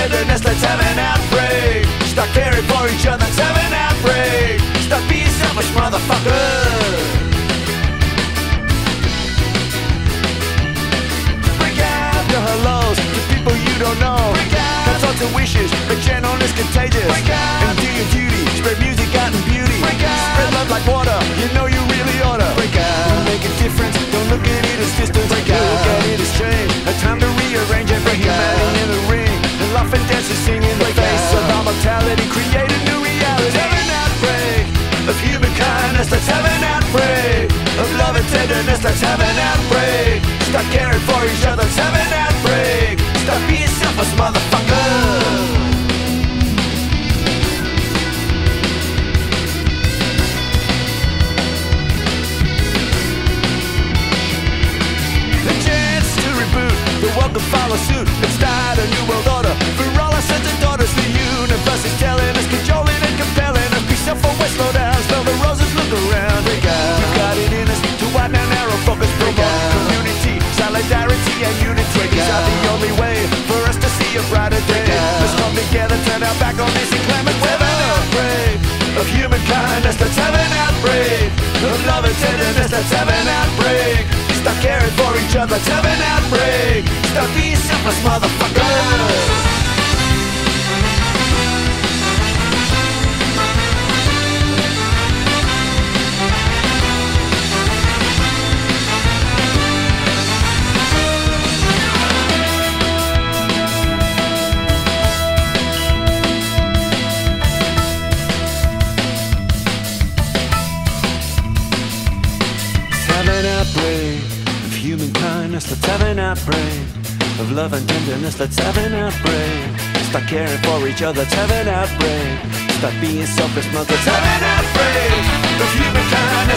tenderness, let's have an outbreak. Start caring for each other, let's have an outbreak. Stop being selfish, motherfucker. Break out your hellos to people you don't know. Have thoughts and wishes, but gentleness contagious. And do your duty, spread music out and beauty. Spread love like water, you know you really oughta. Break out, make a difference. Don't look at it as distance. Tenderness. Let's have an outbreak. Start caring for each other. Let's have an outbreak. Stop being selfish, motherfucker. The chance to reboot, the world can follow suit and start a new world order. And unity. These are the only way for us to see a brighter day. Let's come together, turn our back on this inclement weather. Outbreak of human kindness, let's have an outbreak of love and tenderness, let's have an outbreak. Stop caring for each other, let's have an outbreak. Stop being selfless, motherfucker. Human kindness. Let's have an outbreak of love and tenderness. Let's have an outbreak. Start caring for each other. Let's have an outbreak. Stop being selfish, mother. Let's have an outbreak of human kindness.